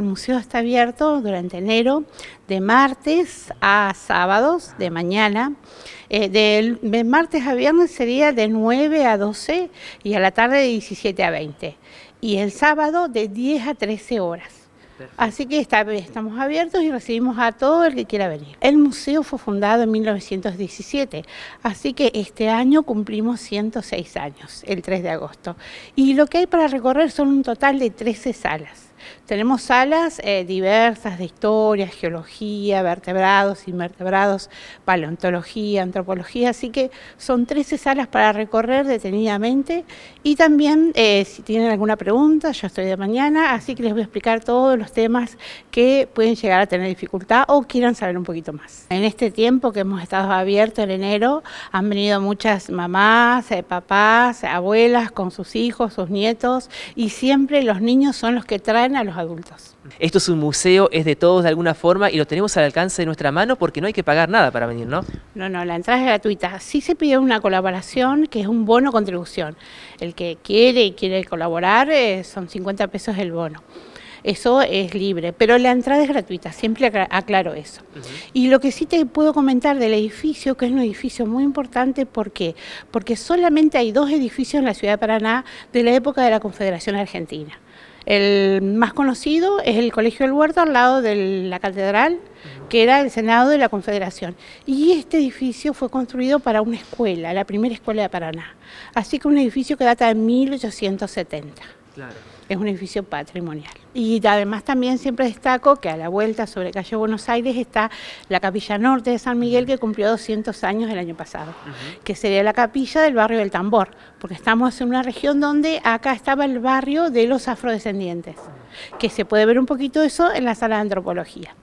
el museo está abierto durante enero de martes a sábados de mañana. Eh, de martes a viernes sería de 9 a 12 y a la tarde de 17 a 20. Y el sábado de 10 a 13 horas. Así que estamos abiertos y recibimos a todo el que quiera venir. El museo fue fundado en 1917, así que este año cumplimos 106 años, el 3 de agosto. Y lo que hay para recorrer son un total de 13 salas. Tenemos salas eh, diversas de historia, geología, vertebrados, invertebrados, paleontología, antropología, así que son 13 salas para recorrer detenidamente y también eh, si tienen alguna pregunta, yo estoy de mañana, así que les voy a explicar todos los temas que pueden llegar a tener dificultad o quieran saber un poquito más. En este tiempo que hemos estado abiertos en enero, han venido muchas mamás, eh, papás, abuelas con sus hijos, sus nietos y siempre los niños son los que traen a los adultos. Esto es un museo, es de todos de alguna forma y lo tenemos al alcance de nuestra mano porque no hay que pagar nada para venir, ¿no? No, no, la entrada es gratuita. Sí se pide una colaboración que es un bono contribución. El que quiere y quiere colaborar eh, son 50 pesos el bono eso es libre, pero la entrada es gratuita, siempre aclaro eso. Y lo que sí te puedo comentar del edificio, que es un edificio muy importante, ¿por qué? Porque solamente hay dos edificios en la ciudad de Paraná de la época de la Confederación Argentina. El más conocido es el Colegio del Huerto al lado de la catedral, que era el Senado de la Confederación. Y este edificio fue construido para una escuela, la primera escuela de Paraná. Así que un edificio que data de 1870. Claro es un edificio patrimonial. Y además también siempre destaco que a la vuelta sobre calle Buenos Aires está la capilla norte de San Miguel que cumplió 200 años el año pasado, que sería la capilla del barrio del Tambor, porque estamos en una región donde acá estaba el barrio de los afrodescendientes, que se puede ver un poquito eso en la sala de antropología.